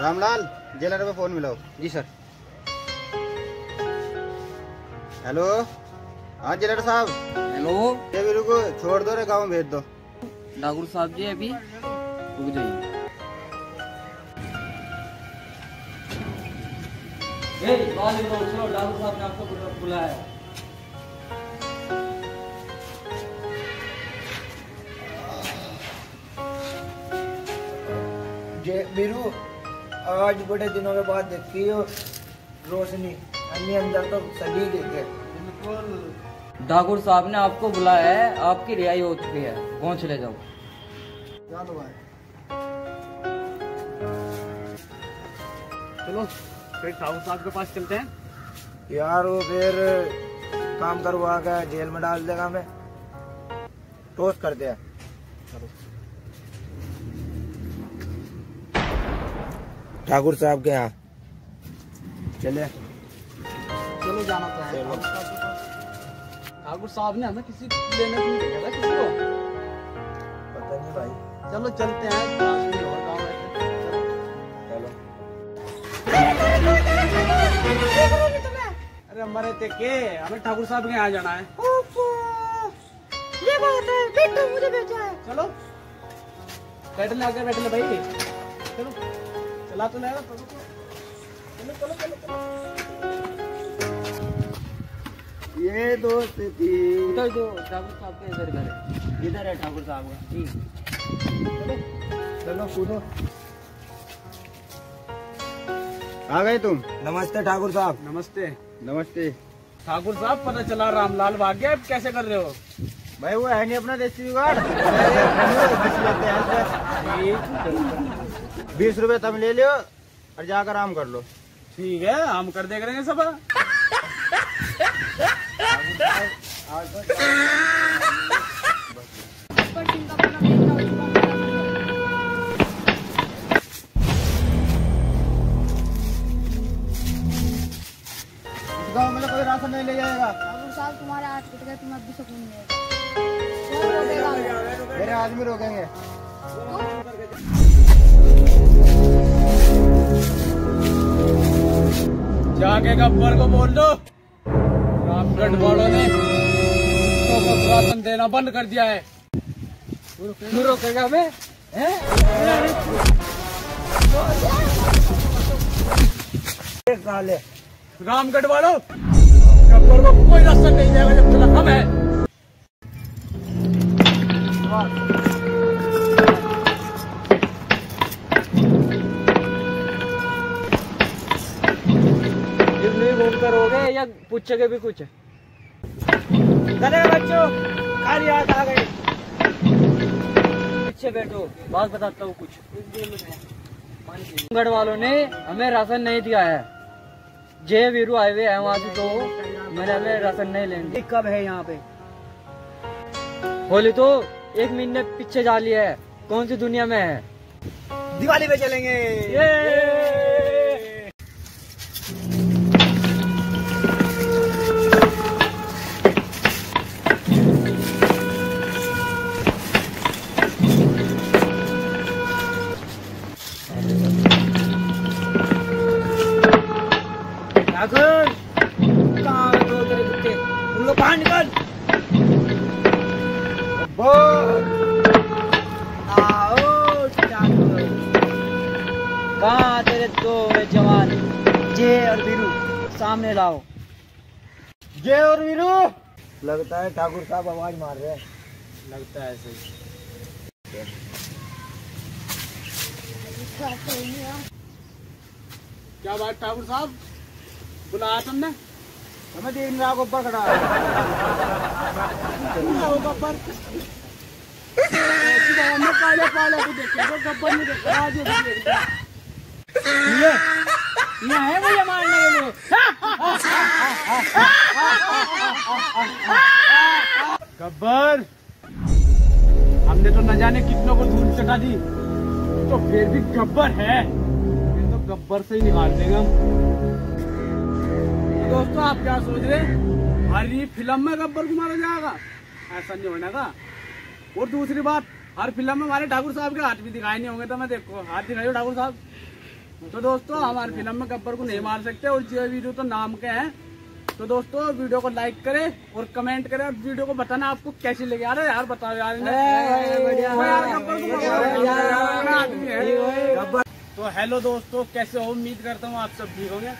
Ramlal jailer पे phone मिलाओ। जी सर। हेलो? हाँ जेलर साहब? हेलो? ये भी रुको छोड़ दो रे गाँव भेज दो। ठाकुर साहब जी अभी रुक जाइए। ठाकुर साहब ने आपको बुलाया। है जे बीरू आज बड़े दिनों के बाद देखी हो रोशनी। अन्य अंदर तो सभी देखे। बिल्कुल। ठाकुर साहब ने आपको बुलाया है आपकी रिहाई हो चुकी है। पहुँच ले जाओ। चलो चलो फिर ठाकुर साहब के पास चलते हैं। यार वो फिर काम करवा के जेल में डाल देगा हमें। टोस कर हैं। ठाकुर साहब के यहाँ। चले। चलो जाना तो है। ठाकुर साहब ने हमें किसी लेने को नहीं भेजा था किसी को? पता नहीं भाई। चलो चलते हैं पास में और गाँव चलो। अरे हमारे ते के हमें ठाकुर साहब के यहाँ जाना है। ये बात है बिट्टू मुझे भेजा है चलो। बैठ ले आगे बैठ ले भाई। चलो। चला तो लेगा चलो चलो चलो ये दोस्त थी। उधर जो ठाकुर साहब के इधर घर है। इधर है ठाकुर साहब का। चलो कूदो। आ गए तुम? नमस्ते ठाकुर साहब। नमस्ते। नमस्ते ठाकुर साहब पता चला रामलाल भाग गया कैसे कर रहे हो? भाई वो है नहीं अपना देसी जुगाड़। बीस रुपए तुम ले लियो और जाकर आराम कर लो। ठीक है हम कर दे करेंगे सब। गाँव में तो कोई राशन नहीं ले जाएगा। साहब तुम्हारे हाथ कट गए तुम अब भी सुकून नहीं रोकेगा मेरे आदमी रोकेंगे। जाके गब्बर को बोल दो। रामगढ़ वालों ने तो राशन देना बंद कर दिया है। रोकेगा हमें? रामगढ़ वालों, गब्बर को कोई राशन नहीं देगा जब तक हम है। घूम कर गए या पूछोगे भी कुछ? बच्चों खाली हाथ आ गए। पीछे बैठो बात बताता हूँ कुछ। गढ़ वालों ने हमें राशन नहीं दिया है। जय वीरू आए हुए हैं वहाँ से तो मैंने हमें राशन नहीं लेंगे कब है यहाँ पे? होली तो एक महीने पीछे जा लिया है। कौन सी दुनिया में है? दिवाली पे चलेंगे। ठाकुर कहाँ लोग बाहर निकल। आओ कहाँ तेरे दो जवान? जय और वीरू, सामने लाओ। जय और वीरू। लगता है ठाकुर साहब आवाज़ मार रहे हैं। लगता है ऐसे ही। क्या बात, ठाकुर साहब? बुलाया तुमने? हमें तीन लाख ऊपर खड़ा गब्बर हमने काले को देखे तो गब्बर ने देखा आज ये देखा। ये ये है। मुझे मारने के लिए गब्बर हमने तो न जाने कितनों को धूल चटा दी। तो फिर भी गब्बर है। फिर तो गब्बर से ही निकाल देंगे हम। दोस्तों आप क्या सोच रहे हैं? हर फ़िल्म में गब्बर को मारा जाएगा। ऐसा नहीं होने का। और दूसरी बात हर फ़िल्म में हमारे ठाकुर साहब के हाथ भी दिखाए नहीं होंगे तो मैं देखो हाथ दिखाइए ठाकुर साहब। तो दोस्तों हमारी फ़िल्म में गब्बर को नहीं मार सकते और जो वीडियो तो नाम के हैं। तो दोस्तों वीडियो को लाइक करें और कमेंट करें और वीडियो को बताना आपको कैसी लगी। यार यार बताओ यार। तो हेलो दोस्तों कैसे हो? उम्मीद करता हूँ आप सब ठीक होंगे।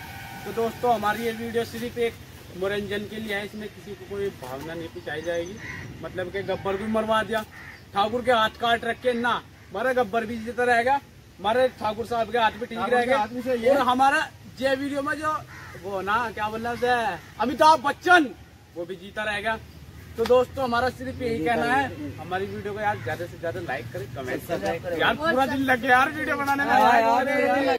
तो दोस्तों हमारी ये वीडियो सिर्फ़ एक मनोरंजन के लिए है। इसमें किसी को कोई भावना नहीं पिछाई जाएगी। मतलब कि गब्बर भी मरवा दिया। ठाकुर के हाथ काट रखे ना हमारा गब्बर भी जीता रहेगा। हमारे ठाकुर साहब के हाथ भी ठीक रहेगा। और हमारा ये वीडियो में जो वो ना क्या बोलना है अमिताभ बच्चन वो भी जीता रहेगा। तो दोस्तों हमारा सिर्फ़ यही कहना है। हमारी वीडियो को यार ज़्यादा से ज़्यादा लाइक करें कमेंट करें। यार पूरा दिन लग गया यार वीडियो बनाने में। हाँ,